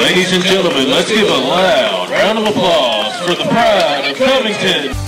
Ladies and gentlemen, let's give a loud round of applause for the pride of Covington.